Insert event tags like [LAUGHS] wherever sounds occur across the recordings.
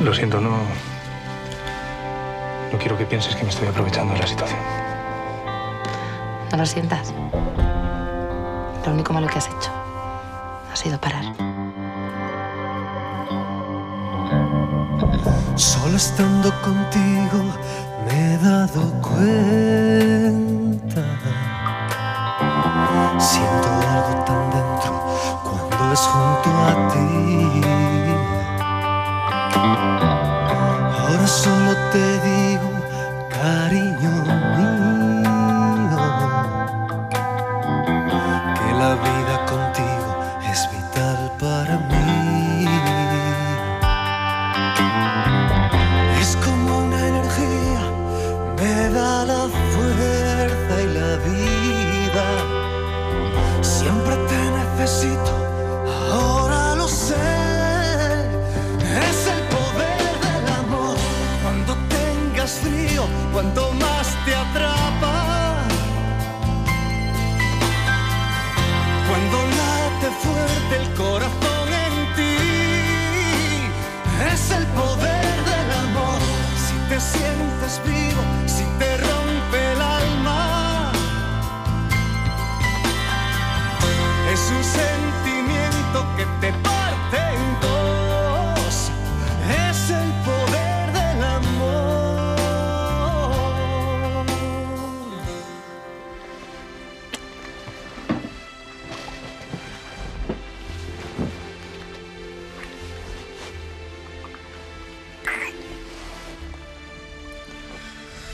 Lo siento, no... No quiero que pienses que me estoy aprovechando de la situación. No lo sientas. Lo único malo que has hecho ha sido parar. Solo estando contigo me he dado cuenta. Siento algo tan dentro cuando es junto a ti. Ahora solo te digo, cariño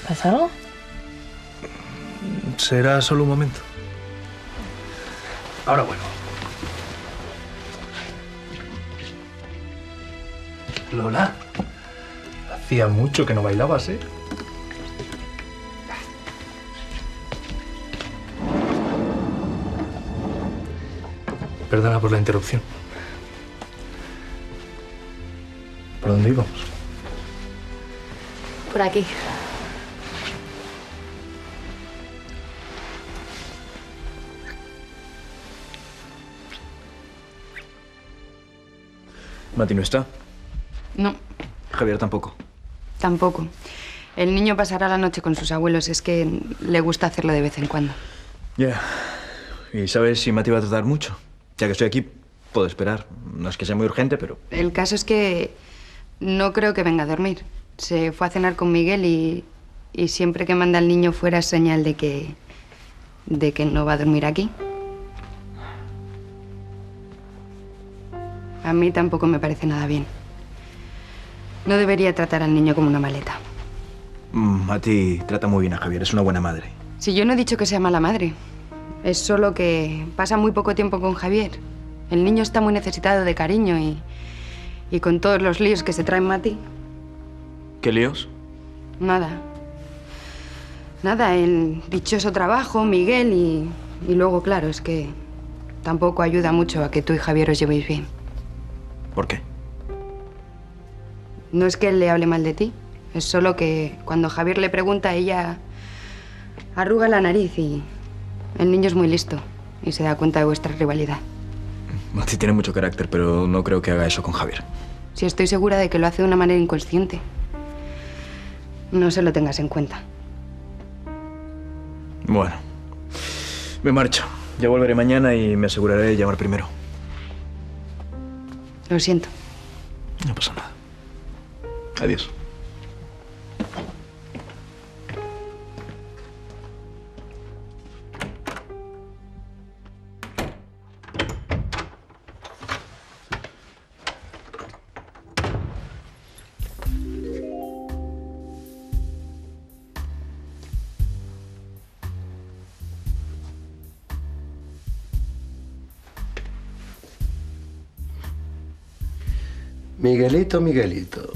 ¿Pasa algo? Será solo un momento. Ahora vuelvo. Lola, hacía mucho que no bailabas, ¿eh? Perdona por la interrupción. ¿Por dónde íbamos? Por aquí. Mati no está. No, Javier tampoco. tampoco. El niño pasará la noche con sus abuelos. Es que le gusta hacerlo de vez en cuando. Ya. ¿Y sabes si Mati va a tardar mucho? Ya que estoy aquí, puedo esperar. No es que sea muy urgente, pero... El caso es que no creo que venga a dormir. Se fue a cenar con Miguel y, y siempre que manda al niño fuera es señal de que, de que no va a dormir aquí. A mí tampoco me parece nada bien. No debería tratar al niño como una maleta. Mm, Mati trata muy bien a Javier, es una buena madre. Si yo no he dicho que sea mala madre, es solo que pasa muy poco tiempo con Javier. El niño está muy necesitado de cariño y, y con todos los líos que se trae Mati, ¿Qué líos? nada. Nada, el dichoso trabajo, Miguel y, y luego, claro, es que tampoco ayuda mucho a que tú y Javier os llevéis bien. ¿Por qué? No es que él le hable mal de ti, es solo que cuando Javier le pregunta, ella arruga la nariz y el niño es muy listo y se da cuenta de vuestra rivalidad. Mati tiene mucho carácter, pero no creo que haga eso con Javier. Si estoy segura de que lo hace de una manera inconsciente. No se lo tengas en cuenta. Bueno, me marcho. Ya volveré mañana y me aseguraré de llamar primero. Lo siento. No pasa nada. Adiós. Miguelito, Miguelito.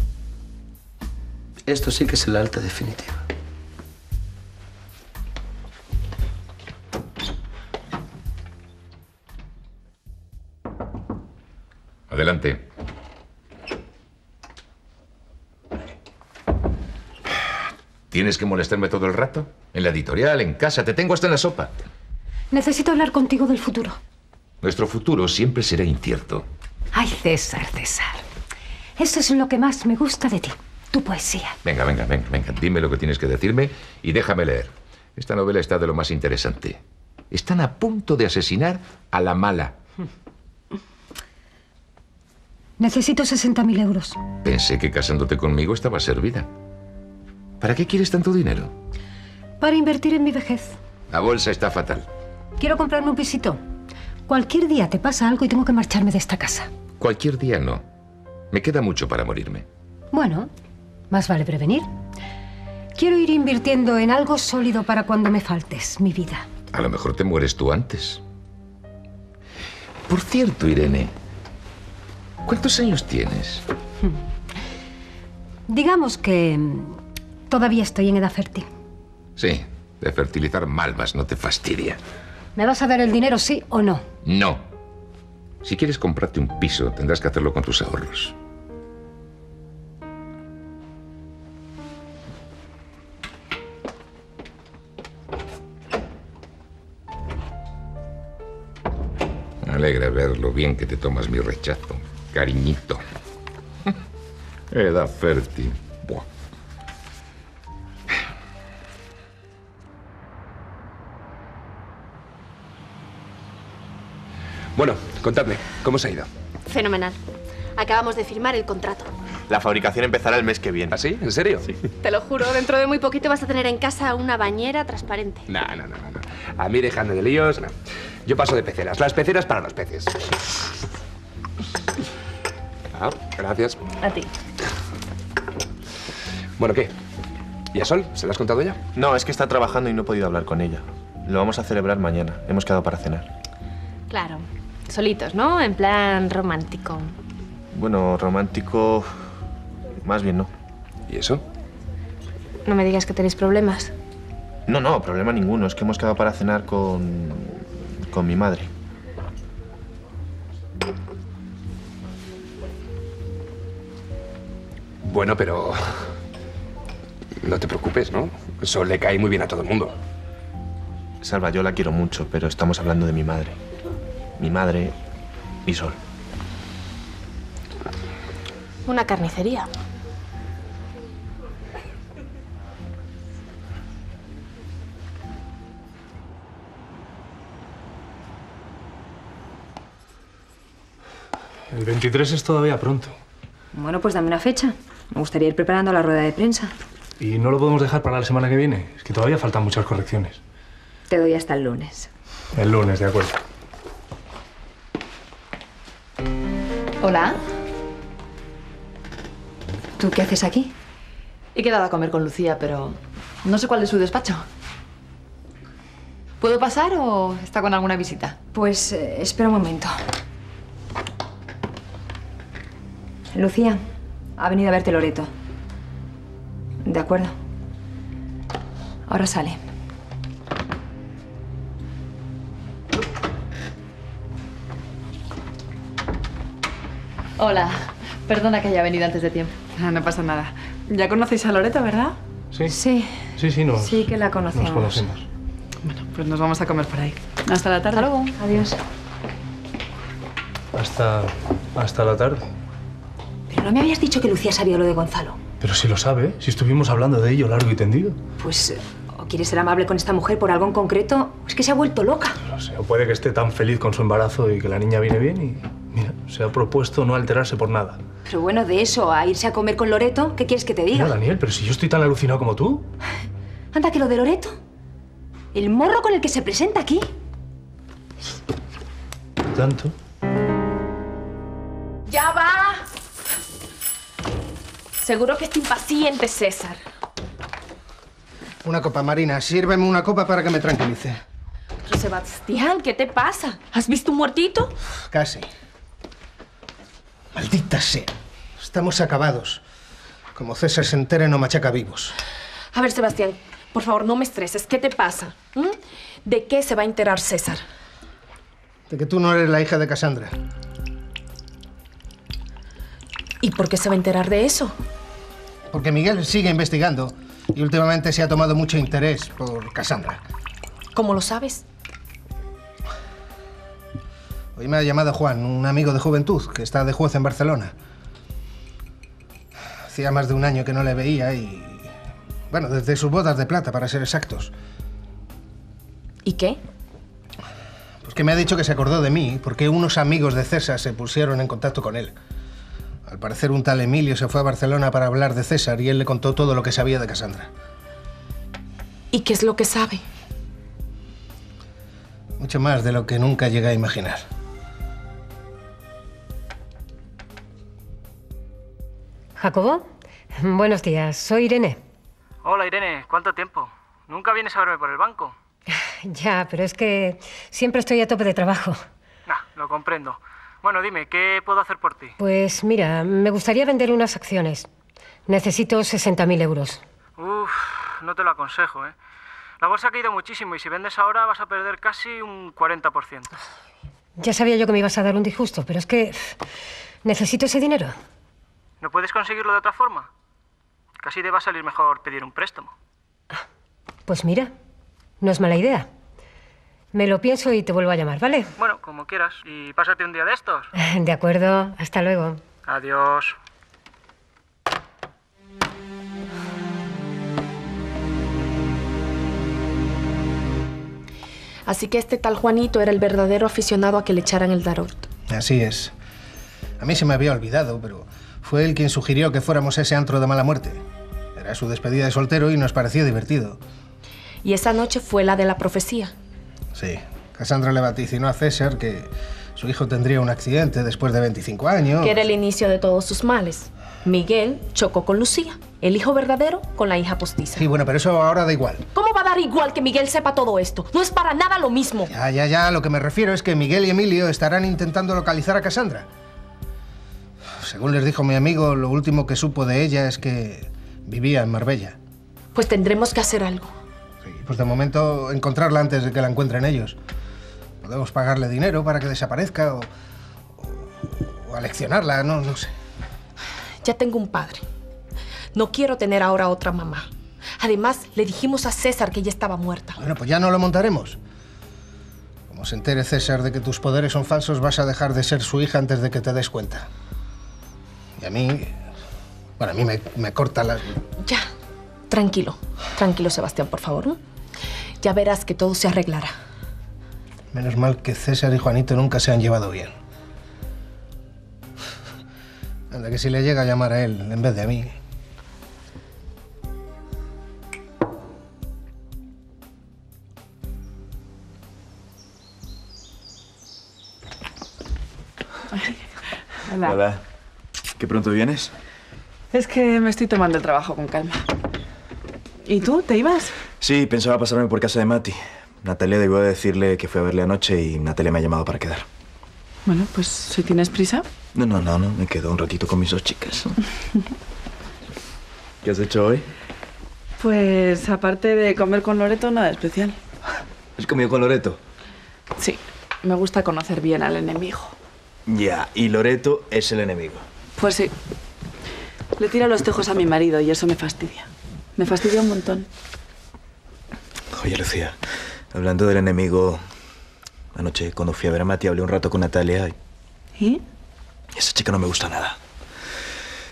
Esto sí que es el alta definitiva. Adelante. ¿Tienes que molestarme todo el rato? En la editorial, en casa, te tengo hasta en la sopa. Necesito hablar contigo del futuro. Nuestro futuro siempre será incierto. Ay, César, César. Eso es lo que más me gusta de ti, tu poesía. Venga, venga, venga, venga. Dime lo que tienes que decirme y déjame leer. Esta novela está de lo más interesante. Están a punto de asesinar a la mala. Necesito 60.000 euros. Pensé que casándote conmigo estaba servida. ¿Para qué quieres tanto dinero? Para invertir en mi vejez. La bolsa está fatal. Quiero comprarme un pisito. Cualquier día te pasa algo y tengo que marcharme de esta casa. Cualquier día no. Me queda mucho para morirme. Bueno, más vale prevenir. Quiero ir invirtiendo en algo sólido para cuando me faltes, mi vida. A lo mejor te mueres tú antes. Por cierto, Irene, ¿cuántos años tienes? Digamos que mm, todavía estoy en edad fértil. Sí, de fertilizar malvas, no te fastidia. ¿Me vas a dar el dinero, sí o no? No. Si quieres comprarte un piso, tendrás que hacerlo con tus ahorros. Me alegra ver lo bien que te tomas mi rechazo, cariñito. [LAUGHS] Edad fértil. Buah. Bueno, contadme, ¿cómo se ha ido? Fenomenal. Acabamos de firmar el contrato. La fabricación empezará el mes que viene. ¿Ah, sí? ¿En serio? Sí. Te lo juro, dentro de muy poquito vas a tener en casa una bañera transparente. No, no, no, no. no. A mí dejando de líos, no. Yo paso de peceras. Las peceras para los peces. Ah, gracias. A ti. Bueno, ¿qué? ¿Y a Sol? ¿Se lo has contado ya? No, es que está trabajando y no he podido hablar con ella. Lo vamos a celebrar mañana. Hemos quedado para cenar. Claro. Solitos, ¿no? En plan romántico. Bueno, romántico... Más bien no. ¿Y eso? No me digas que tenéis problemas. No, no, problema ninguno. Es que hemos quedado para cenar con... con mi madre. Bueno, pero... No te preocupes, ¿no? Sol le cae muy bien a todo el mundo. Salva, yo la quiero mucho, pero estamos hablando de mi madre. Mi madre y Sol. Una carnicería. El 23 es todavía pronto. Bueno, pues dame una fecha. Me gustaría ir preparando la rueda de prensa. Y no lo podemos dejar para la semana que viene. Es que todavía faltan muchas correcciones. Te doy hasta el lunes. El lunes, de acuerdo. Hola. ¿Tú qué haces aquí? He quedado a comer con Lucía, pero no sé cuál es su despacho. ¿Puedo pasar o está con alguna visita? Pues eh, espera un momento. Lucía, ha venido a verte Loreto. De acuerdo. Ahora sale. Hola. Perdona que haya venido antes de tiempo. Ah, no pasa nada. Ya conocéis a Loreto, ¿verdad? Sí. Sí. Sí, sí, nos, Sí que la conocemos. nos conocemos. Bueno, pues nos vamos a comer por ahí. Hasta la tarde. Hasta luego. Adiós. Hasta, hasta la tarde. Pero no me habías dicho que Lucía sabía lo de Gonzalo. Pero si lo sabe, si estuvimos hablando de ello largo y tendido. Pues, eh, o quiere ser amable con esta mujer por algo en concreto, o es que se ha vuelto loca. No sé, o puede que esté tan feliz con su embarazo y que la niña viene bien y, mira, se ha propuesto no alterarse por nada. Pero bueno, de eso a irse a comer con Loreto, ¿qué quieres que te diga? Mira, Daniel, pero si yo estoy tan alucinado como tú. Anda, que lo de Loreto. El morro con el que se presenta aquí. Tanto. Seguro que está impaciente, César. Una copa, Marina. Sírveme una copa para que me tranquilice. Pero Sebastián, ¿qué te pasa? ¿Has visto un muertito? Casi. Maldita sea. Estamos acabados. Como César se entere, no machaca vivos. A ver, Sebastián, por favor, no me estreses. ¿Qué te pasa? ¿Mm? ¿De qué se va a enterar César? De que tú no eres la hija de Cassandra. ¿Y por qué se va a enterar de eso? Porque Miguel sigue investigando y últimamente se ha tomado mucho interés por Cassandra. ¿Cómo lo sabes? Hoy me ha llamado Juan, un amigo de juventud que está de juez en Barcelona. Hacía más de un año que no le veía y... Bueno, desde sus bodas de plata, para ser exactos. ¿Y qué? Pues que me ha dicho que se acordó de mí porque unos amigos de César se pusieron en contacto con él. Al parecer un tal Emilio se fue a Barcelona para hablar de César y él le contó todo lo que sabía de Cassandra. ¿Y qué es lo que sabe? Mucho más de lo que nunca llegué a imaginar. Jacobo, buenos días. Soy Irene. Hola Irene, ¿cuánto tiempo? Nunca vienes a verme por el banco. [LAUGHS] Ya, pero es que siempre estoy a tope de trabajo. Nah, lo comprendo. Bueno, dime, ¿qué puedo hacer por ti? Pues mira, me gustaría vender unas acciones. Necesito 60.000 euros. Uf, no te lo aconsejo, ¿eh? La bolsa ha caído muchísimo y si vendes ahora vas a perder casi un 40%. Ya sabía yo que me ibas a dar un disgusto, pero es que necesito ese dinero. ¿No puedes conseguirlo de otra forma? Casi te va a salir mejor pedir un préstamo. Pues mira, no es mala idea. Me lo pienso y te vuelvo a llamar, ¿vale? Bueno, como quieras. Y pásate un día de estos. [LAUGHS] De acuerdo, hasta luego. Adiós. Así que este tal Juanito era el verdadero aficionado a que le echaran el tarot. Así es. A mí se me había olvidado, pero fue él quien sugirió que fuéramos a ese antro de mala muerte. Era su despedida de soltero y nos pareció divertido. Y esa noche fue la de la profecía. Sí. Cassandra le vaticinó a César que su hijo tendría un accidente después de 25 años. Que era el inicio de todos sus males. Miguel chocó con Lucía, el hijo verdadero con la hija postiza. Sí, bueno, pero eso ahora da igual. ¿Cómo va a dar igual que Miguel sepa todo esto? No es para nada lo mismo. Ya, ya, ya. Lo que me refiero es que Miguel y Emilio estarán intentando localizar a Cassandra. Según les dijo mi amigo, lo último que supo de ella es que vivía en Marbella. Pues tendremos que hacer algo. Pues de momento encontrarla antes de que la encuentren ellos. Podemos pagarle dinero para que desaparezca o, o, o aleccionarla, no, no sé. Ya tengo un padre. No quiero tener ahora otra mamá. Además, le dijimos a César que ella estaba muerta. Bueno, pues ya no lo montaremos. Como se entere César de que tus poderes son falsos, vas a dejar de ser su hija antes de que te des cuenta. Y a mí... Bueno, a mí me, me corta las... Ya. Tranquilo. Tranquilo, Sebastián, por favor. ¿no? Ya verás que todo se arreglará. Menos mal que César y Juanito nunca se han llevado bien. Anda, que si le llega a llamar a él en vez de a mí. Hola. Hola. ¿Qué pronto vienes? Es que me estoy tomando el trabajo con calma. ¿Y tú? ¿Te ibas? Sí, pensaba pasarme por casa de Mati. Natalia debió decirle que fue a verle anoche y Natalia me ha llamado para quedar. Bueno, pues si tienes prisa. No, no, no, no. Me quedo un ratito con mis dos chicas. [LAUGHS] ¿Qué has hecho hoy? Pues aparte de comer con Loreto, nada especial. ¿Has comido con Loreto? Sí, me gusta conocer bien al enemigo. Ya, y Loreto es el enemigo. Pues sí. Le tira los tejos a mi marido y eso me fastidia. Me fastidia un montón. Oye, Lucía, hablando del enemigo, anoche cuando fui a ver a Mati hablé un rato con Natalia y ¿Y? esa chica no me gusta nada.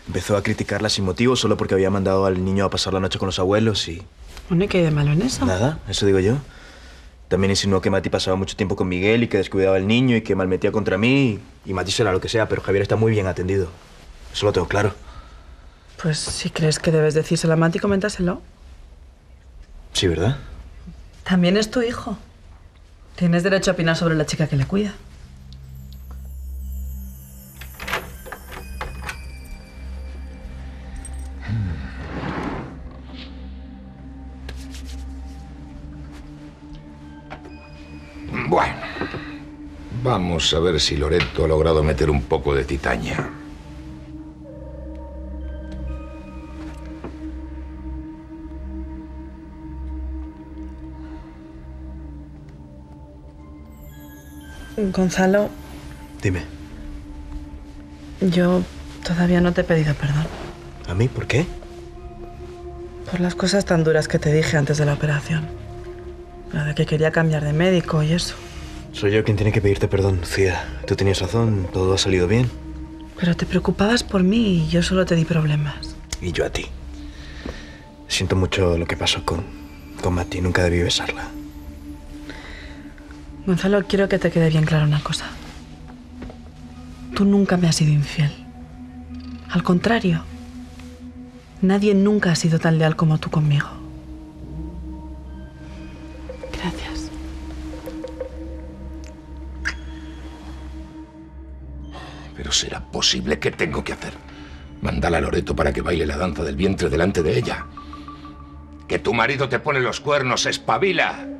Empezó a criticarla sin motivo solo porque había mandado al niño a pasar la noche con los abuelos y... Bueno, ¿y qué hay de malo en eso? Nada, eso digo yo. También insinuó que Mati pasaba mucho tiempo con Miguel y que descuidaba al niño y que malmetía contra mí. Y Mati será lo que sea, pero Javier está muy bien atendido. Eso lo tengo claro. Pues si crees que debes decírselo a Mati, coméntaselo. Sí, ¿verdad? También es tu hijo. Tienes derecho a opinar sobre la chica que le cuida. Bueno, vamos a ver si Loreto ha logrado meter un poco de titaña. Gonzalo, Dime, yo todavía no te he pedido perdón ¿a mí? ¿Por qué? por las cosas tan duras que te dije antes de la operación. La de que quería cambiar de médico y eso. Soy yo quien tiene que pedirte perdón, Lucía. Tú tenías razón, todo ha salido bien. Pero te preocupabas por mí y yo solo te di problemas. Y yo a ti. Siento mucho lo que pasó con, con Mati. Nunca debí besarla. Gonzalo, quiero que te quede bien clara una cosa. Tú nunca me has sido infiel. Al contrario, nadie nunca ha sido tan leal como tú conmigo. Gracias. Pero será posible que tengo que hacer. Mandar a Loreto para que baile la danza del vientre delante de ella. Que tu marido te pone los cuernos, espabila.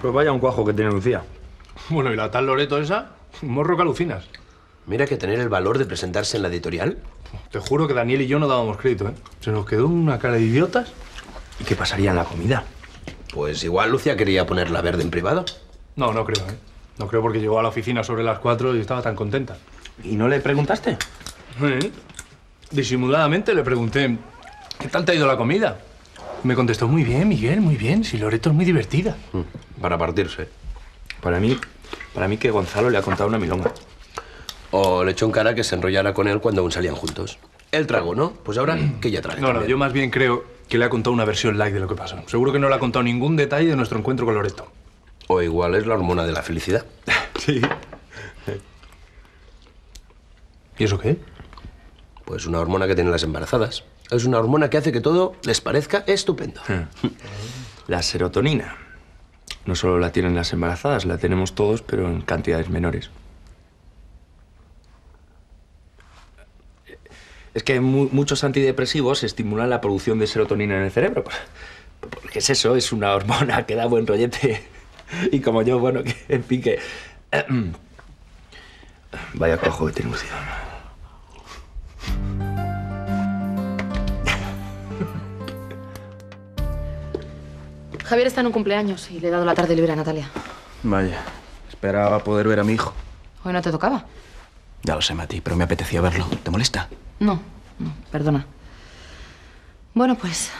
Pues vaya un cuajo que tiene Lucía. [LAUGHS] Bueno, y la tal Loreto esa, morro que alucinas. Mira que tener el valor de presentarse en la editorial. Te juro que Daniel y yo no dábamos crédito, ¿eh? Se nos quedó una cara de idiotas. ¿Y qué pasaría en la comida? Pues igual Lucia quería ponerla verde en privado. No, no creo, ¿eh? No creo porque llegó a la oficina sobre las cuatro y estaba tan contenta. ¿Y no le preguntaste? Disimuladamente le pregunté, ¿qué tal te ha ido la comida? Me contestó, muy bien, Miguel, muy bien. Si Loreto es muy divertida. Mm, Para partirse. Para mí, para mí que Gonzalo le ha contado una milonga. O le echó en cara que se enrollara con él cuando aún salían juntos. Él tragó, ¿no? Pues ahora que ella trae. No, no, yo más bien creo que le ha contado una versión light de lo que pasó. Seguro que no le ha contado ningún detalle de nuestro encuentro con Loreto. O igual es la hormona de la felicidad. [LAUGHS] sí. ¿Y eso qué? Pues una hormona que tienen las embarazadas. Es una hormona que hace que todo les parezca estupendo. La serotonina. No solo la tienen las embarazadas, la tenemos todos, pero en cantidades menores. Es que mu- muchos antidepresivos estimulan la producción de serotonina en el cerebro. [LAUGHS] Porque es eso, es una hormona que da buen rollete. [LAUGHS] Y como yo, bueno, que, en fin, que... [CLEARS THROAT] Vaya cojo que tiene. Javier está en un cumpleaños y le he dado la tarde libre a Natalia. Vaya, esperaba poder ver a mi hijo. Hoy no te tocaba. Ya lo sé, Mati, pero me apetecía verlo. ¿Te molesta? No, no, perdona. Bueno, pues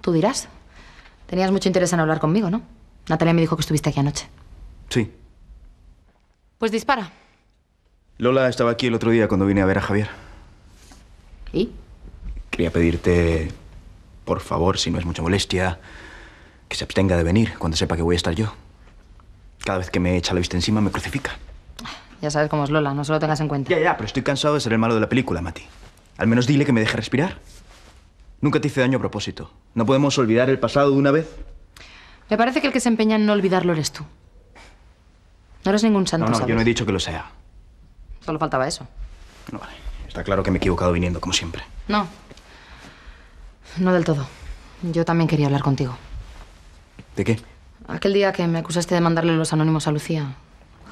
tú dirás. Tenías mucho interés en hablar conmigo, ¿no? Natalia me dijo que estuviste aquí anoche. Sí. Pues dispara. Lola estaba aquí el otro día cuando vine a ver a Javier. ¿Y? Quería pedirte, por favor, si no es mucha molestia, que se abstenga de venir cuando sepa que voy a estar yo. Cada vez que me echa la vista encima me crucifica. Ya sabes cómo es Lola, no se lo tengas en cuenta. Ya, ya, pero estoy cansado de ser el malo de la película, Mati. Al menos dile que me deje respirar. Nunca te hice daño a propósito. ¿No podemos olvidar el pasado de una vez? Me parece que el que se empeña en no olvidarlo eres tú. No eres ningún santo, No, no, ¿sabes? yo no he dicho que lo sea. Solo faltaba eso. Está claro que me he equivocado viniendo, como siempre. No. No del todo. Yo también quería hablar contigo. ¿De qué? Aquel día que me acusaste de mandarle los anónimos a Lucía,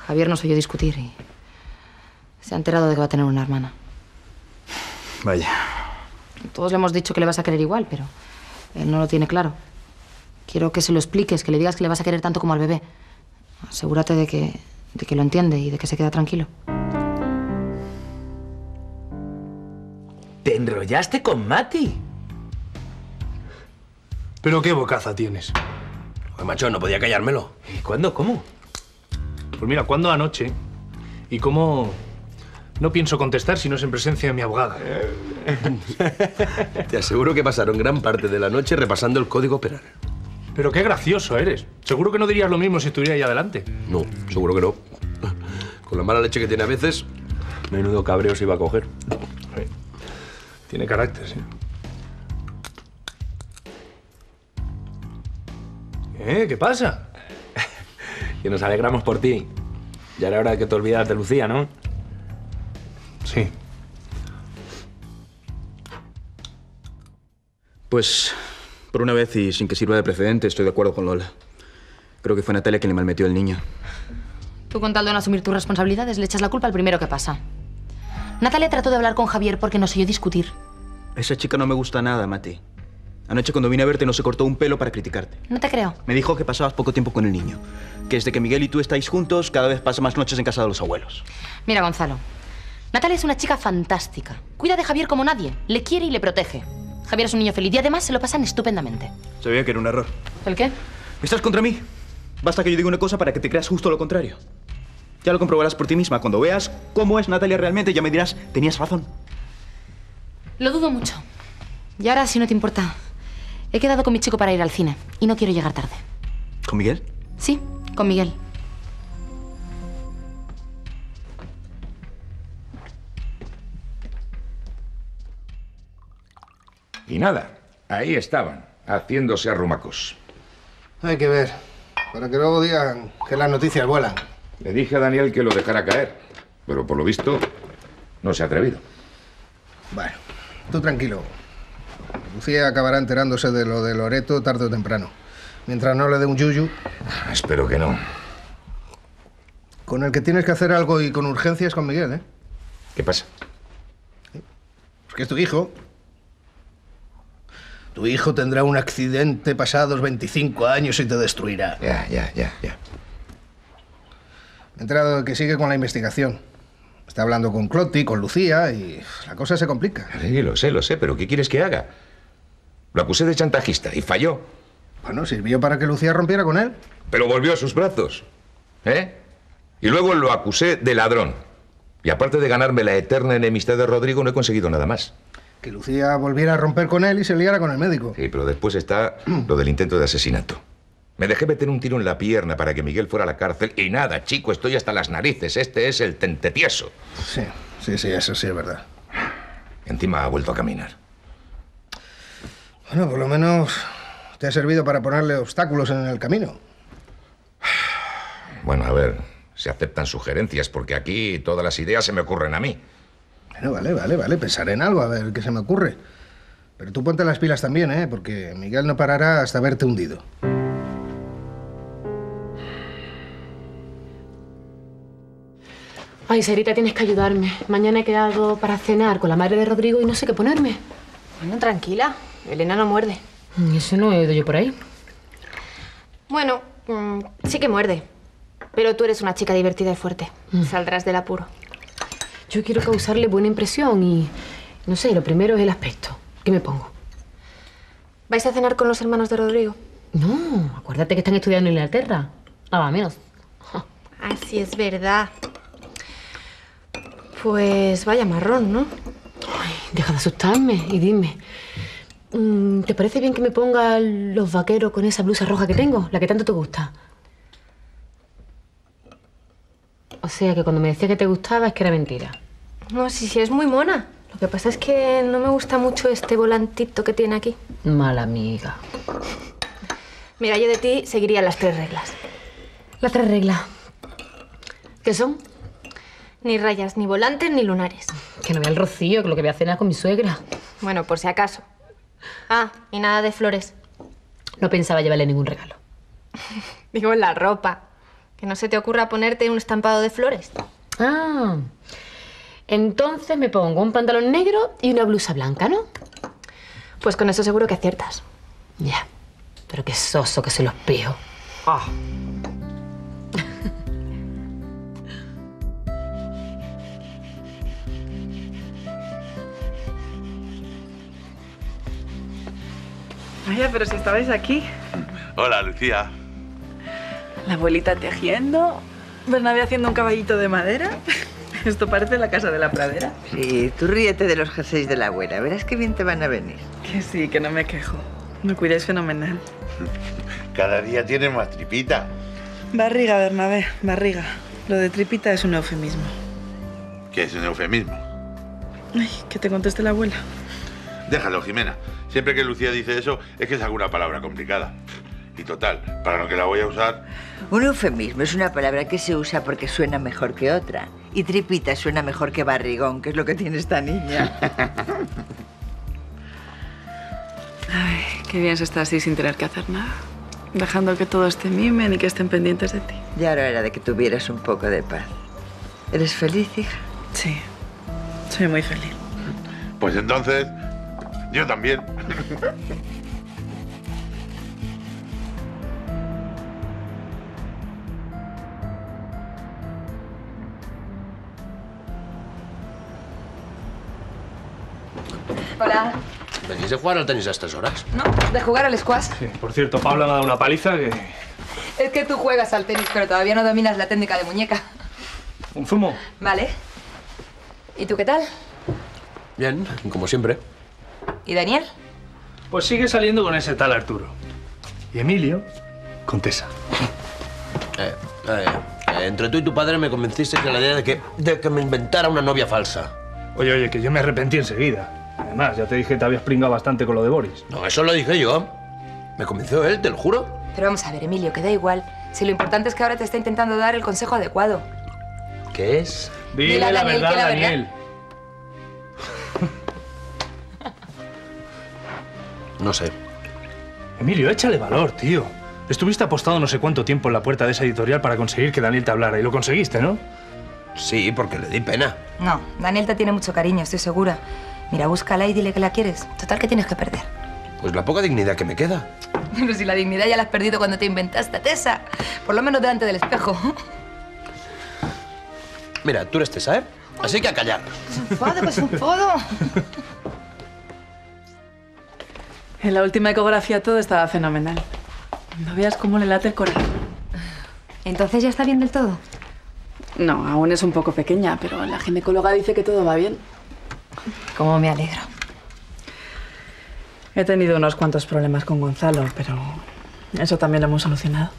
Javier nos oyó discutir y se ha enterado de que va a tener una hermana. Vaya. Todos le hemos dicho que le vas a querer igual, pero él no lo tiene claro. Quiero que se lo expliques, que le digas que le vas a querer tanto como al bebé. Asegúrate de que, de que lo entiende y de que se queda tranquilo. ¿Te enrollaste con Mati? Pero qué bocaza tienes. Oye, macho, no podía callármelo. ¿Y cuándo? ¿Cómo? Pues mira, ¿cuándo anoche? ¿Y cómo no pienso contestar si no es en presencia de mi abogada? [LAUGHS] Te aseguro que pasaron gran parte de la noche repasando el código penal. Pero qué gracioso eres. Seguro que no dirías lo mismo si estuviera ahí adelante. No, seguro que no. Con la mala leche que tiene a veces, menudo cabreo se iba a coger. Tiene carácter, sí. ¿Eh? ¿Qué pasa? Que nos alegramos por ti. Ya era hora de que te olvidaras de Lucía, ¿no? Sí. Pues, por una vez y sin que sirva de precedente, estoy de acuerdo con Lola. Creo que fue Natalia quien le malmetió al niño. Tú con tal de no asumir tus responsabilidades le echas la culpa al primero que pasa. Natalia trató de hablar con Javier porque nos oyó discutir. Esa chica no me gusta nada, Mati. Anoche cuando vine a verte no se cortó un pelo para criticarte. No te creo. Me dijo que pasabas poco tiempo con el niño. Que desde que Miguel y tú estáis juntos, cada vez pasa más noches en casa de los abuelos. Mira, Gonzalo. Natalia es una chica fantástica. Cuida de Javier como nadie. Le quiere y le protege. Javier es un niño feliz y además se lo pasan estupendamente. Sabía que era un error. ¿El qué? ¿Estás contra mí? Basta que yo diga una cosa para que te creas justo lo contrario. Ya lo comprobarás por ti misma. Cuando veas cómo es Natalia realmente, ya me dirás, tenías razón. Lo dudo mucho. Y ahora, si no te importa, he quedado con mi chico para ir al cine y no quiero llegar tarde. ¿Con Miguel? Sí, con Miguel. Y nada, ahí estaban, haciéndose arrumacos. Hay que ver. Para que luego digan que las noticias vuelan. Le dije a Daniel que lo dejara caer, pero por lo visto no se ha atrevido. Bueno, tú tranquilo. Lucía acabará enterándose de lo de Loreto tarde o temprano. Mientras no le dé un yuyu. Espero que no. Con el que tienes que hacer algo y con urgencia es con Miguel, ¿eh? ¿Qué pasa? Pues que es tu hijo. Tu hijo tendrá un accidente pasados 25 años y te destruirá. Ya, ya, ya, ya. Me he enterado de que sigue con la investigación. Está hablando con Clotti, con Lucía y la cosa se complica. Sí, lo sé, lo sé, pero ¿qué quieres que haga? Lo acusé de chantajista y falló. Bueno, sirvió para que Lucía rompiera con él. Pero volvió a sus brazos. ¿Eh? Y luego lo acusé de ladrón. Y aparte de ganarme la eterna enemistad de Rodrigo, no he conseguido nada más. Que Lucía volviera a romper con él y se liara con el médico. Sí, pero después está lo del intento de asesinato. Me dejé meter un tiro en la pierna para que Miguel fuera a la cárcel y nada, chico, estoy hasta las narices. Este es el tentetieso. Sí, sí, sí, eso sí es verdad. Encima ha vuelto a caminar. Bueno, por lo menos te ha servido para ponerle obstáculos en el camino. Bueno, a ver, se aceptan sugerencias porque aquí todas las ideas se me ocurren a mí. Bueno, vale, vale, vale, pensaré en algo, a ver qué se me ocurre. Pero tú ponte las pilas también, ¿eh? Porque Miguel no parará hasta verte hundido. Ay, Sarita, tienes que ayudarme. Mañana he quedado para cenar con la madre de Rodrigo y no sé qué ponerme. Bueno, tranquila. Elena no muerde. Eso no he oído yo por ahí. Bueno, mm, sí que muerde. Pero tú eres una chica divertida y fuerte. Saldrás del apuro. Yo quiero causarle buena impresión y... No sé, lo primero es el aspecto. ¿Qué me pongo? ¿Vais a cenar con los hermanos de Rodrigo? No, acuérdate que están estudiando en Inglaterra. Nada menos. Así es verdad. Pues vaya marrón, ¿no? Deja de asustarme y dime. Mm, ¿Te parece bien que me ponga los vaqueros con esa blusa roja que tengo? La que tanto te gusta. O sea que cuando me decía que te gustaba es que era mentira. No, sí, sí, es muy mona. Lo que pasa es que no me gusta mucho este volantito que tiene aquí. Mala amiga. Mira, yo de ti seguiría las tres reglas. Las tres reglas. ¿Qué son? Ni rayas, ni volantes, ni lunares. Que no vea el rocío, que lo que voy a cenar con mi suegra. Bueno, por si acaso. Ah, y nada de flores. No pensaba llevarle ningún regalo. [LAUGHS] Digo, en la ropa. Que no se te ocurra ponerte un estampado de flores. Ah. Entonces me pongo un pantalón negro y una blusa blanca, ¿no? Pues con eso seguro que aciertas. Ya. Pero qué soso que se los peo. Ah. Vaya, pero si estabais aquí. Hola, Lucía. La abuelita tejiendo, Bernabé haciendo un caballito de madera. [LAUGHS] Esto parece la casa de la pradera. Sí, tú ríete de los jerseys de la abuela. Verás qué bien te van a venir. Que sí, que no me quejo. Me cuidáis fenomenal. Cada día tienes más tripita. Barriga, Bernabé, barriga. Lo de tripita es un eufemismo. ¿Qué es un eufemismo? Ay, que te conteste la abuela. Déjalo, Jimena. Siempre que Lucía dice eso, es que es alguna palabra complicada. Y total, para lo que la voy a usar, Un eufemismo es una palabra que se usa porque suena mejor que otra. Y tripita suena mejor que barrigón, que es lo que tiene esta niña. [LAUGHS] Ay, qué bien se está así sin tener que hacer nada. Dejando que todos te mimen y que estén pendientes de ti. Ya ahora era de que tuvieras un poco de paz. ¿Eres feliz, hija? Sí, soy muy feliz. pues entonces, yo también. Hola. ¿Venís de jugar al tenis a estas horas? No, de jugar al squash. Sí, por cierto, Pablo me ha dado una paliza que... Es que tú juegas al tenis, pero todavía no dominas la técnica de muñeca. ¿Un zumo? Vale. ¿Y tú qué tal? Bien, como siempre. ¿Y Daniel? Pues sigue saliendo con ese tal Arturo. Y Emilio, con Tessa. Eh, eh, eh, entre tú y tu padre me convencisteis de la idea de que, de que me inventara una novia falsa. Oye, oye, que yo me arrepentí enseguida. Además, ya te dije que te habías pringado bastante con lo de Boris. No, eso lo dije yo. Me convenció él, te lo juro. Pero vamos a ver, Emilio, que da igual. Si lo importante es que ahora te está intentando dar el consejo adecuado. ¿Qué es? Dile, Dile a la Daniel verdad, que la verdad- Daniel. No sé. Emilio, échale valor, tío. Estuviste apostado no sé cuánto tiempo en la puerta de esa editorial para conseguir que Daniel te hablara y lo conseguiste, ¿no? Sí, porque le di pena. No, Daniel te tiene mucho cariño, estoy segura. Mira, búscala y dile que la quieres. Total, que tienes que perder. Pues la poca dignidad que me queda. [LAUGHS] Pero si la dignidad ya la has perdido cuando te inventaste a Tessa. Por lo menos delante del espejo. Mira, tú eres Tessa, ¿eh? Así que a callar. Enfado, pues enfado. [LAUGHS] En la última ecografía todo estaba fenomenal. No veas cómo le late el corazón. ¿Entonces ya está bien del todo? No, aún es un poco pequeña, pero la ginecóloga dice que todo va bien. Cómo me alegro. He tenido unos cuantos problemas con Gonzalo, pero eso también lo hemos solucionado.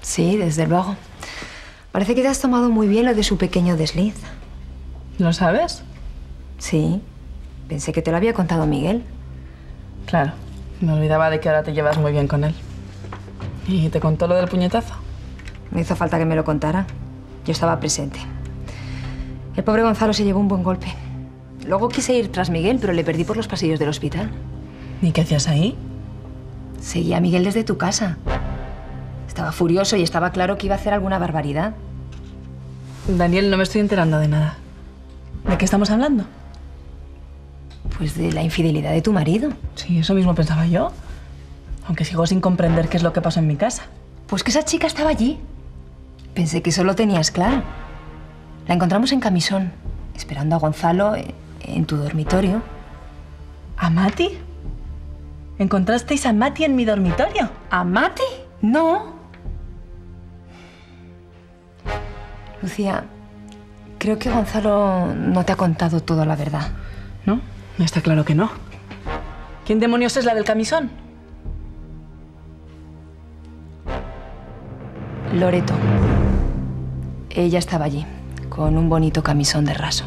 Sí, desde luego. Parece que te has tomado muy bien lo de su pequeño desliz. ¿Lo sabes? Sí. Pensé que te lo había contado Miguel. Claro. Me olvidaba de que ahora te llevas muy bien con él. ¿Y te contó lo del puñetazo? No hizo falta que me lo contara. Yo estaba presente. El pobre Gonzalo se llevó un buen golpe. Luego quise ir tras Miguel, pero le perdí por los pasillos del hospital. ¿Y qué hacías ahí? Seguía a Miguel desde tu casa. Estaba furioso y estaba claro que iba a hacer alguna barbaridad. Daniel, no me estoy enterando de nada. ¿De qué estamos hablando? Pues de la infidelidad de tu marido. Sí, eso mismo pensaba yo. Aunque sigo sin comprender qué es lo que pasó en mi casa. Pues que esa chica estaba allí. Pensé que eso lo tenías claro. La encontramos en camisón, esperando a Gonzalo eh, en tu dormitorio. ¿A Mati? ¿Encontrasteis a Mati en mi dormitorio? ¿A Mati? No. Lucía, creo que Gonzalo no te ha contado toda la verdad. ¿No? Está claro que no. ¿Quién demonios es la del camisón? Loreto. Ella estaba allí, con un bonito camisón de raso.